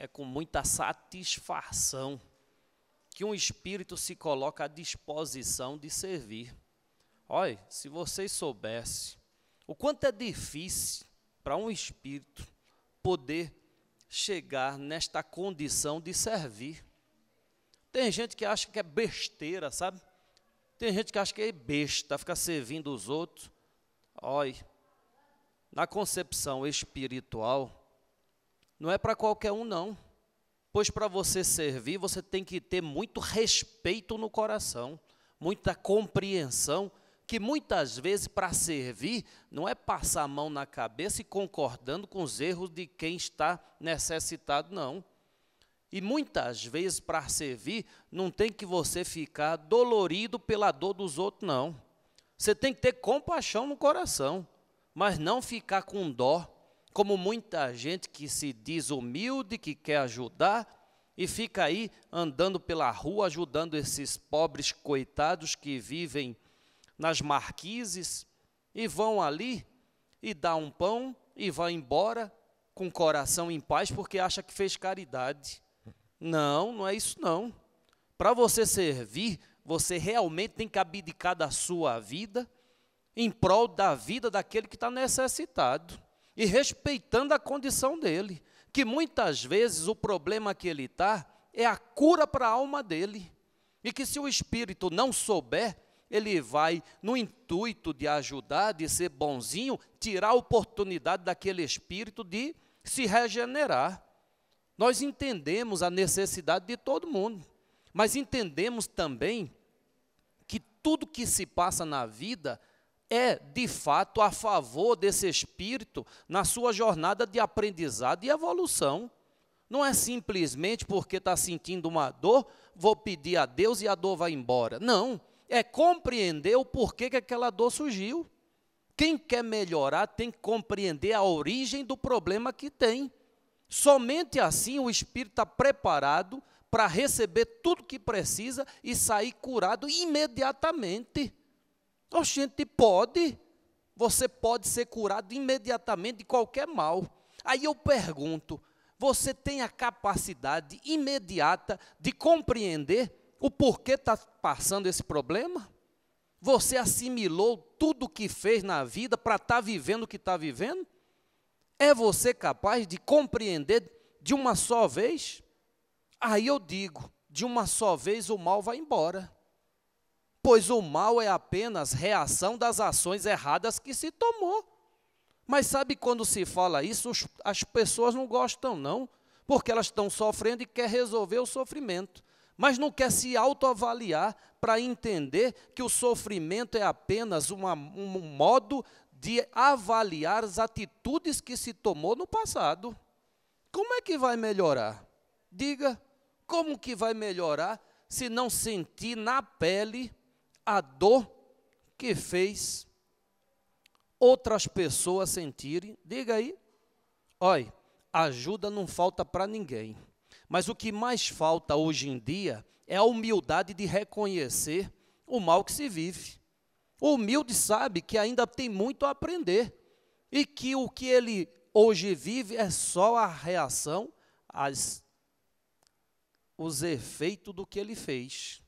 é com muita satisfação que um espírito se coloca à disposição de servir. Olha, se vocês soubessem o quanto é difícil para um espírito poder chegar nesta condição de servir. Tem gente que acha que é besteira, sabe? Tem gente que acha que é besta ficar servindo os outros. Olha, na concepção espiritual, não é para qualquer um, não. Pois para você servir, você tem que ter muito respeito no coração, muita compreensão, que muitas vezes para servir não é passar a mão na cabeça e concordando com os erros de quem está necessitado, não. E muitas vezes para servir não tem que você ficar dolorido pela dor dos outros, não. Você tem que ter compaixão no coração, mas não ficar com dó como muita gente que se diz humilde, que quer ajudar, e fica aí andando pela rua ajudando esses pobres coitados que vivem nas marquises e vão ali e dá um pão e vai embora com o coração em paz porque acha que fez caridade. Não, não é isso não. Para você servir, você realmente tem que abdicar da sua vida em prol da vida daquele que está necessitado e respeitando a condição dele, que muitas vezes o problema que ele está é a cura para a alma dele, e que se o espírito não souber, ele vai, no intuito de ajudar, de ser bonzinho, tirar a oportunidade daquele espírito de se regenerar. Nós entendemos a necessidade de todo mundo, mas entendemos também que tudo que se passa na vida é, de fato, a favor desse espírito na sua jornada de aprendizado e evolução. Não é simplesmente porque está sentindo uma dor, vou pedir a Deus e a dor vai embora. Não, é compreender o porquê que aquela dor surgiu. Quem quer melhorar tem que compreender a origem do problema que tem. Somente assim o espírito está preparado para receber tudo que precisa e sair curado imediatamente. Oxente, pode. Você pode ser curado imediatamente de qualquer mal. Aí eu pergunto: você tem a capacidade imediata de compreender o porquê está passando esse problema? Você assimilou tudo o que fez na vida para estar tá vivendo o que está vivendo? É você capaz de compreender de uma só vez? Aí eu digo: de uma só vez o mal vai embora pois o mal é apenas reação das ações erradas que se tomou. Mas sabe quando se fala isso, as pessoas não gostam não, porque elas estão sofrendo e quer resolver o sofrimento, mas não quer se autoavaliar para entender que o sofrimento é apenas uma, um modo de avaliar as atitudes que se tomou no passado. Como é que vai melhorar? Diga, como que vai melhorar se não sentir na pele a dor que fez outras pessoas sentirem. Diga aí. Olha, ajuda não falta para ninguém. Mas o que mais falta hoje em dia é a humildade de reconhecer o mal que se vive. O humilde sabe que ainda tem muito a aprender e que o que ele hoje vive é só a reação, as, os efeitos do que ele fez.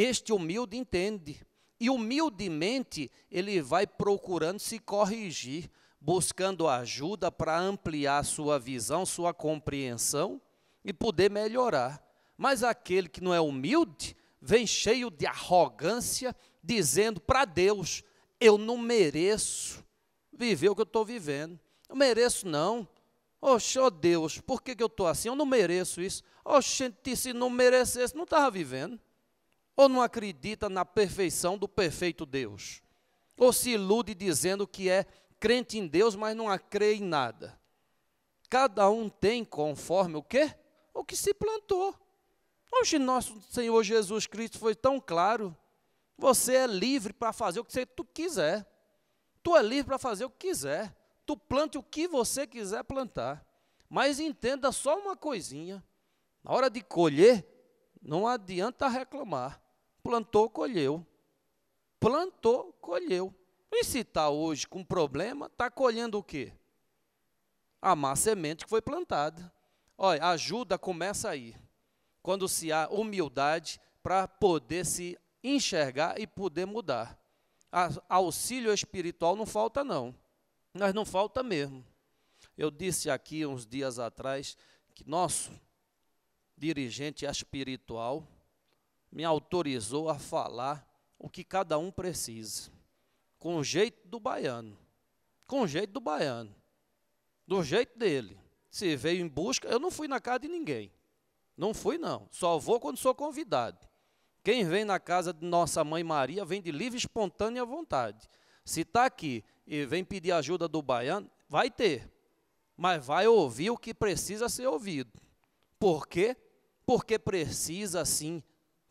Este humilde entende. E humildemente ele vai procurando se corrigir, buscando ajuda para ampliar sua visão, sua compreensão e poder melhorar. Mas aquele que não é humilde, vem cheio de arrogância, dizendo para Deus: Eu não mereço viver o que eu estou vivendo. Eu mereço não. Oxe, oh Deus, por que, que eu estou assim? Eu não mereço isso. Oxe, se não merecesse, não estava vivendo. Ou não acredita na perfeição do perfeito Deus? Ou se ilude dizendo que é crente em Deus, mas não crê em nada? Cada um tem conforme o quê? O que se plantou. Hoje nosso Senhor Jesus Cristo foi tão claro. Você é livre para fazer o que tu quiser. Tu é livre para fazer o que quiser. Tu plante o que você quiser plantar. Mas entenda só uma coisinha. Na hora de colher, não adianta reclamar plantou, colheu. Plantou, colheu. E se está hoje com problema, está colhendo o quê? A má semente que foi plantada. Olha, a ajuda começa aí, quando se há humildade para poder se enxergar e poder mudar. A, auxílio espiritual não falta, não, mas não falta mesmo. Eu disse aqui uns dias atrás que nosso dirigente espiritual me autorizou a falar o que cada um precisa, com o jeito do baiano, com o jeito do baiano, do jeito dele. Se veio em busca, eu não fui na casa de ninguém. Não fui, não. Só vou quando sou convidado. Quem vem na casa de Nossa Mãe Maria vem de livre, espontânea vontade. Se está aqui e vem pedir ajuda do baiano, vai ter. Mas vai ouvir o que precisa ser ouvido. Por quê? Porque precisa, sim,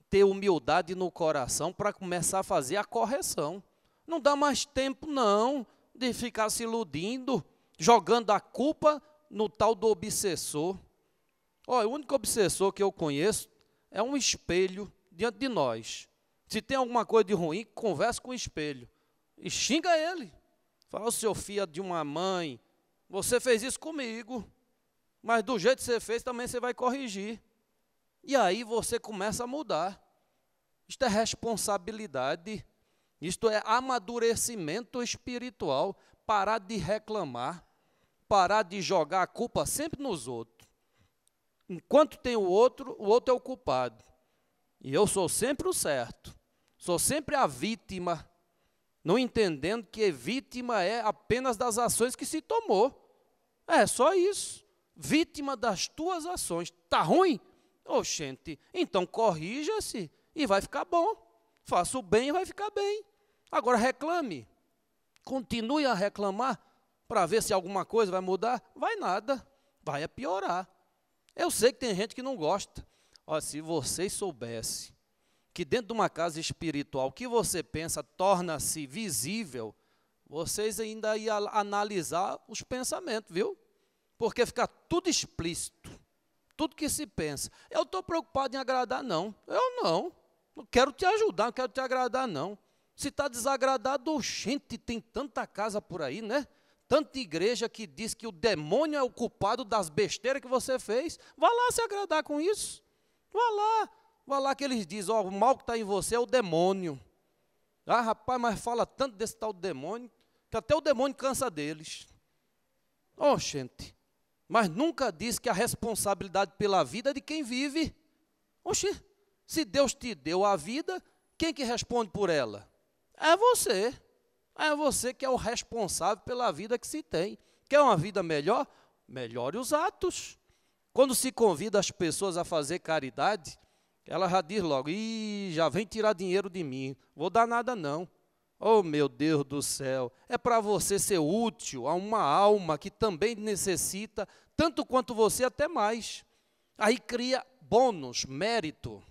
ter humildade no coração para começar a fazer a correção. Não dá mais tempo, não, de ficar se iludindo, jogando a culpa no tal do obsessor. Olha, o único obsessor que eu conheço é um espelho diante de nós. Se tem alguma coisa de ruim, converse com o espelho. E xinga ele. Fala, seu filho de uma mãe, você fez isso comigo. Mas do jeito que você fez, também você vai corrigir. E aí você começa a mudar. Isto é responsabilidade. Isto é amadurecimento espiritual. Parar de reclamar. Parar de jogar a culpa sempre nos outros. Enquanto tem o outro, o outro é o culpado. E eu sou sempre o certo. Sou sempre a vítima. Não entendendo que vítima é apenas das ações que se tomou. É só isso. Vítima das tuas ações. Está ruim? Oxente, então corrija-se e vai ficar bom. Faça o bem e vai ficar bem. Agora reclame. Continue a reclamar para ver se alguma coisa vai mudar. Vai nada. Vai a piorar. Eu sei que tem gente que não gosta. Olha, se vocês soubessem que dentro de uma casa espiritual o que você pensa torna-se visível, vocês ainda iam analisar os pensamentos, viu? Porque fica tudo explícito tudo que se pensa. Eu estou preocupado em agradar, não. Eu não. Não quero te ajudar, não quero te agradar, não. Se está desagradado, gente, tem tanta casa por aí, né? Tanta igreja que diz que o demônio é o culpado das besteiras que você fez. Vá lá se agradar com isso. Vá lá. Vá lá que eles dizem, ó, o mal que está em você é o demônio. Ah, rapaz, mas fala tanto desse tal demônio, que até o demônio cansa deles. Oh, gente, mas nunca diz que a responsabilidade pela vida é de quem vive. Oxi, se Deus te deu a vida, quem que responde por ela? É você. É você que é o responsável pela vida que se tem. Quer uma vida melhor? Melhore os atos. Quando se convida as pessoas a fazer caridade, ela já diz logo: Ih, já vem tirar dinheiro de mim, vou dar nada não. Oh, meu Deus do céu, é para você ser útil a uma alma que também necessita, tanto quanto você, até mais. Aí cria bônus, mérito.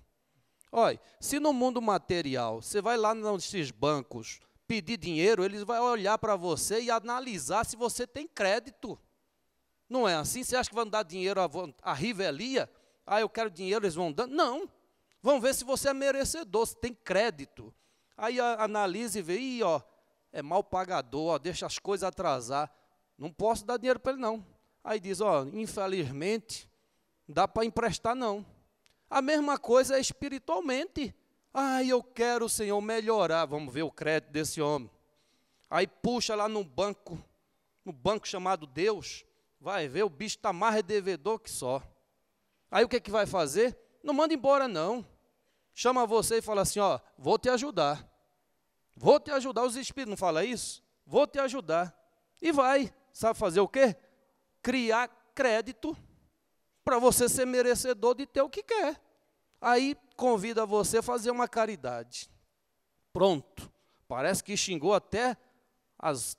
Olha, se no mundo material você vai lá nesses bancos pedir dinheiro, eles vão olhar para você e analisar se você tem crédito. Não é assim? Você acha que vão dar dinheiro à, à rivelia? Ah, eu quero dinheiro, eles vão dando? Não. Vão ver se você é merecedor, se tem crédito. Aí analisa e vê, Ih, ó, é mal pagador, ó, deixa as coisas atrasar. Não posso dar dinheiro para ele, não. Aí diz, ó, infelizmente, dá para emprestar, não. A mesma coisa é espiritualmente. Ah, eu quero, Senhor, melhorar. Vamos ver o crédito desse homem. Aí puxa lá no banco, no banco chamado Deus, vai ver, o bicho está mais devedor que só. Aí o que, que vai fazer? Não manda embora, não chama você e fala assim: Ó, vou te ajudar. Vou te ajudar. Os espíritos não falam isso? Vou te ajudar. E vai. Sabe fazer o quê? Criar crédito para você ser merecedor de ter o que quer. Aí convida você a fazer uma caridade. Pronto. Parece que xingou até as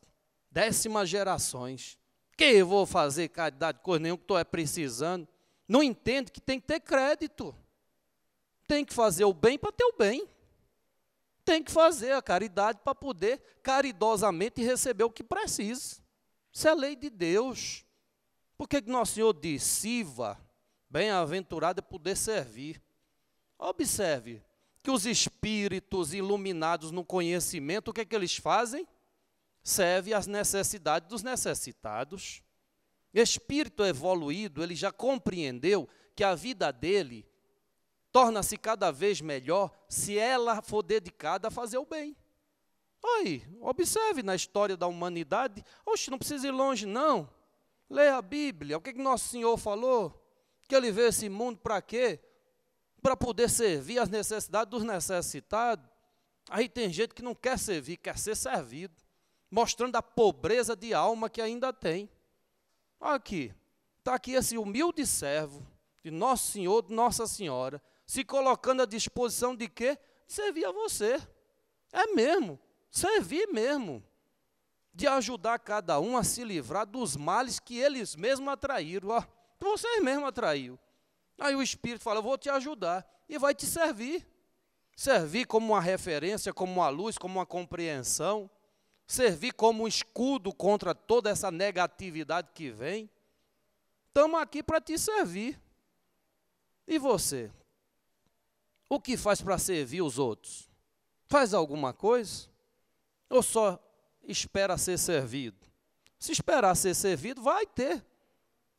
décimas gerações. Que eu vou fazer caridade, coisa nenhuma que estou é precisando. Não entende que tem que ter crédito. Tem que fazer o bem para ter o bem. Tem que fazer a caridade para poder caridosamente receber o que precisa. Isso é lei de Deus. Por que Nosso Senhor diz, sirva, bem-aventurado é poder servir. Observe que os espíritos iluminados no conhecimento, o que é que eles fazem? Serve às necessidades dos necessitados. Espírito evoluído, ele já compreendeu que a vida dele torna-se cada vez melhor se ela for dedicada a fazer o bem. Aí, observe na história da humanidade. Oxe, não precisa ir longe, não. Leia a Bíblia. O que, que Nosso Senhor falou? Que ele veio esse mundo para quê? Para poder servir as necessidades dos necessitados. Aí tem gente que não quer servir, quer ser servido, mostrando a pobreza de alma que ainda tem. Aqui, está aqui esse humilde servo de Nosso Senhor, de Nossa Senhora, se colocando à disposição de quê? De servir a você. É mesmo, servir mesmo. De ajudar cada um a se livrar dos males que eles mesmos atraíram. Ó, vocês mesmos atraiu. Aí o Espírito fala: Eu vou te ajudar. E vai te servir. Servir como uma referência, como uma luz, como uma compreensão. Servir como um escudo contra toda essa negatividade que vem. Estamos aqui para te servir. E você? O que faz para servir os outros? Faz alguma coisa? Ou só espera ser servido? Se esperar ser servido, vai ter.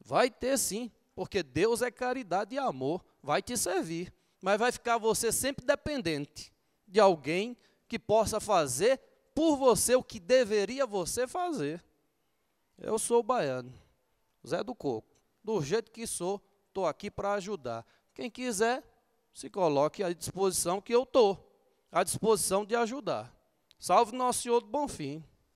Vai ter sim, porque Deus é caridade e amor, vai te servir. Mas vai ficar você sempre dependente de alguém que possa fazer por você o que deveria você fazer. Eu sou baiano, Zé do Coco. Do jeito que sou, estou aqui para ajudar. Quem quiser, se coloque à disposição que eu estou, à disposição de ajudar. Salve Nosso Senhor do Bom Fim.